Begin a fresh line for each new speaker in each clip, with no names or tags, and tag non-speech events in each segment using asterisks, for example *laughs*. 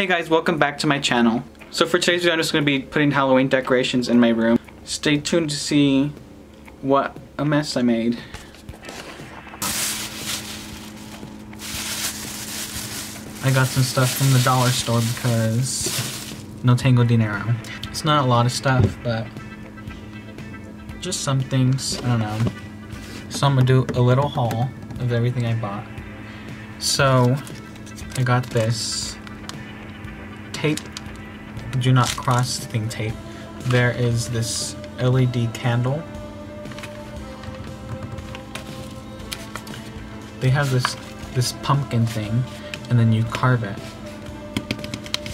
Hey guys, welcome back to my channel. So for today's video, I'm just going to be putting Halloween decorations in my room. Stay tuned to see what a mess I made. I got some stuff from the dollar store because no tango dinero. It's not a lot of stuff, but just some things, I don't know. So I'm gonna do a little haul of everything I bought. So, I got this tape, do not cross thing tape. There is this LED candle. They have this this pumpkin thing, and then you carve it.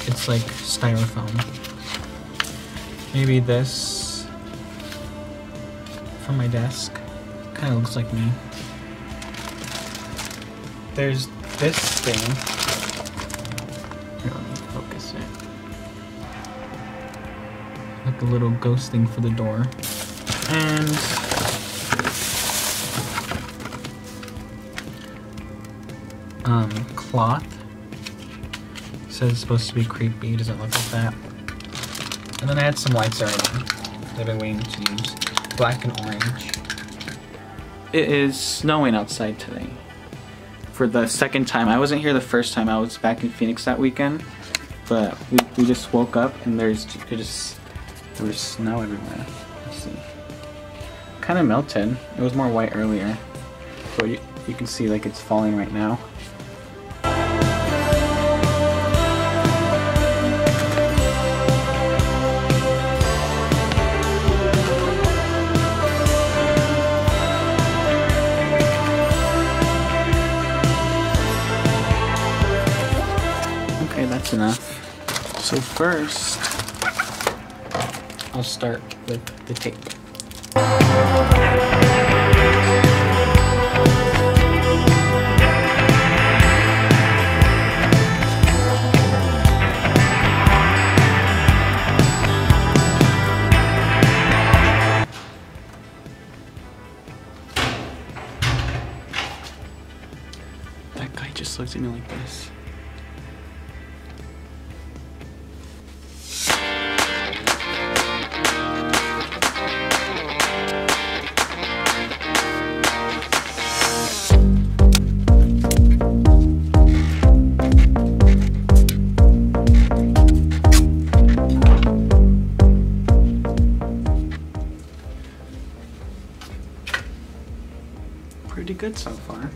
It's like styrofoam. Maybe this from my desk. Kind of looks like me. There's this thing. Like a little ghost thing for the door. And um, cloth. says it's supposed to be creepy, doesn't look like that. And then I had some lights already I've been waiting to use. Black and orange. It is snowing outside today. For the second time. I wasn't here the first time. I was back in Phoenix that weekend. But we, we just woke up and there's just there was snow everywhere. See. Kind of melted. It was more white earlier. But you, you can see like it's falling right now. Okay, that's enough. So first, I'll start with the tape. That guy just looked at me like this. Good so far.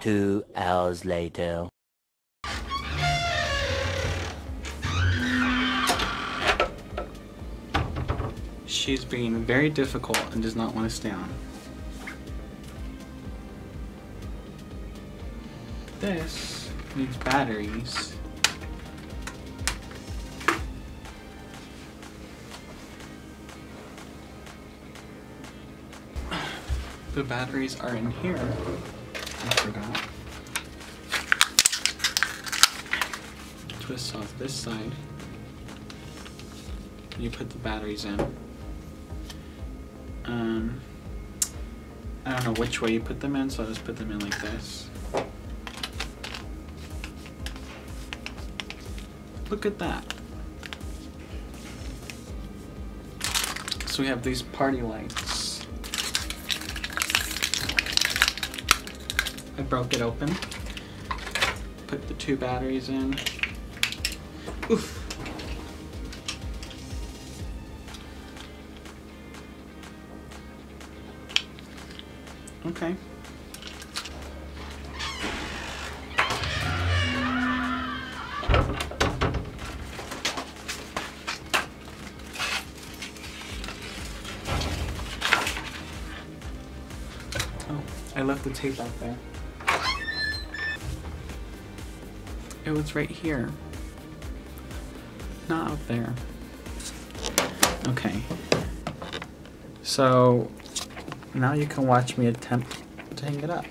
Two hours later.
She's being very difficult and does not want to stay on. This needs batteries. The batteries are in here. I forgot. Twist off this side. You put the batteries in. Um, I don't know which way you put them in, so I'll just put them in like this. Look at that. So we have these party lights. I broke it open. Put the two batteries in. Oof. Okay. Oh, I left the tape out there. It was right here. Not out there. Okay. So now you can watch me attempt to hang it up.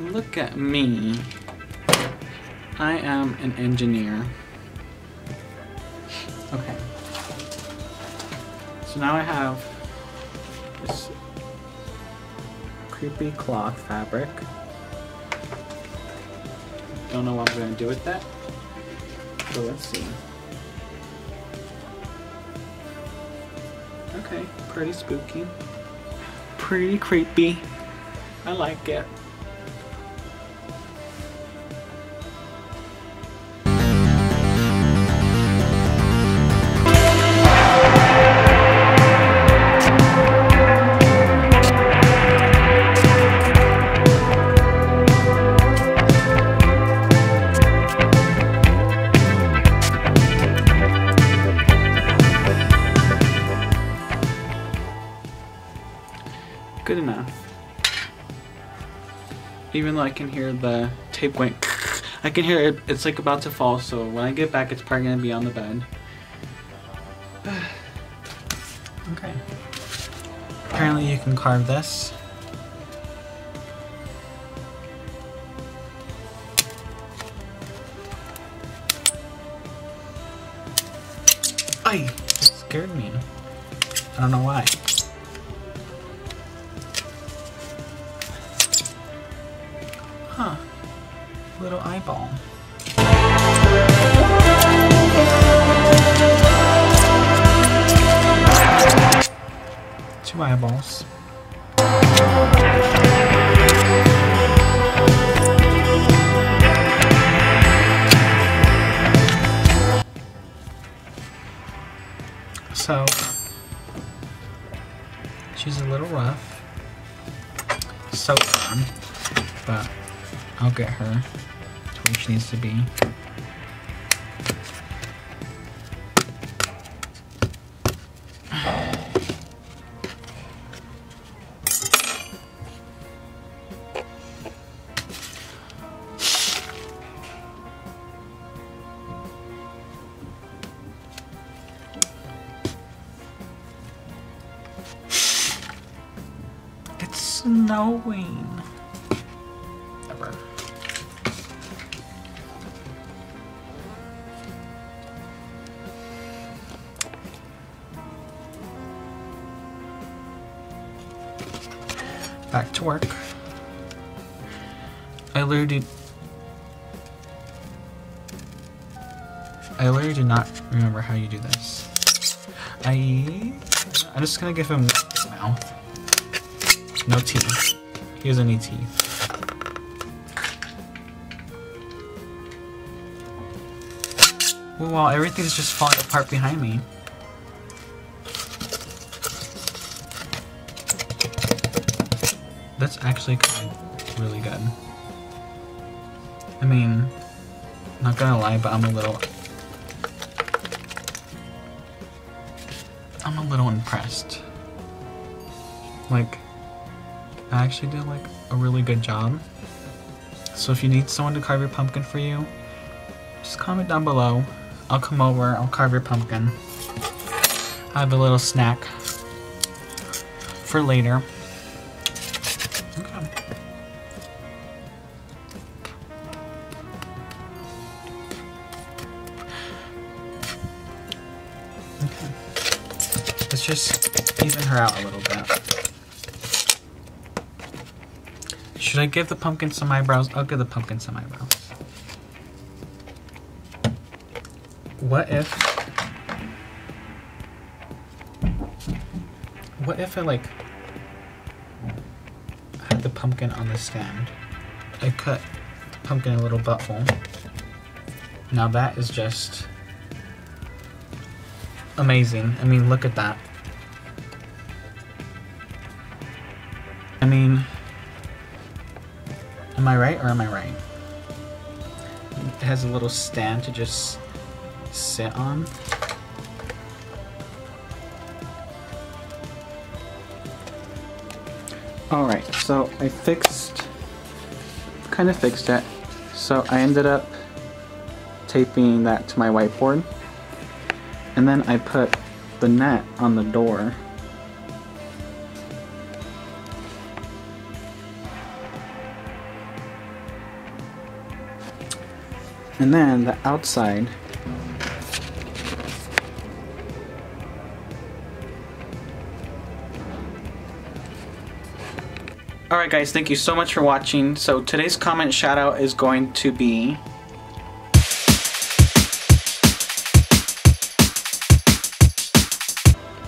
Look at me. I am an engineer. Okay. So now I have this creepy cloth fabric. Don't know what I'm gonna do with that. So let's see. Okay, pretty spooky. Pretty creepy. I like it. Even though I can hear the tape going, *laughs* I can hear it, it's like about to fall, so when I get back, it's probably gonna be on the bed. *sighs* okay. Apparently, you can carve this. Ay! It scared me. I don't know why. Huh. Little eyeball. Two eyeballs. So, she's a little rough. So fun, but I'll get her to where she needs to be. It's snowing. To work. I literally I literally do not remember how you do this. I I'm just gonna give him mouth. No teeth. He doesn't need teeth. Well, everything's just falling apart behind me. Actually kind of really good. I mean, not gonna lie, but I'm a little... I'm a little impressed. Like, I actually did like a really good job. So if you need someone to carve your pumpkin for you, just comment down below. I'll come over, I'll carve your pumpkin. I have a little snack for later. Let's just even her out a little bit. Should I give the pumpkin some eyebrows? I'll give the pumpkin some eyebrows. What if... What if I, like, had the pumpkin on the stand? I cut the pumpkin a little butthole. Now that is just... Amazing. I mean, look at that. I right or am I right? It has a little stand to just sit on. Alright, so I fixed, kind of fixed it. So I ended up taping that to my whiteboard. And then I put the net on the door. And then the outside Alright guys, thank you so much for watching. So today's comment shout out is going to be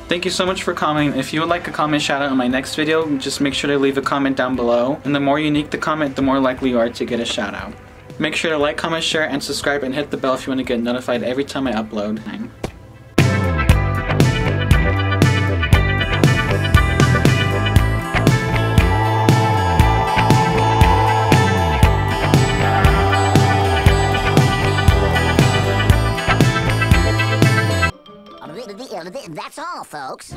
Thank you so much for commenting. If you would like a comment shout out in my next video, just make sure to leave a comment down below. And the more unique the comment, the more likely you are to get a shout out. Make sure to like, comment, share, and subscribe and hit the bell if you want to get notified every time I upload.
That's all, folks.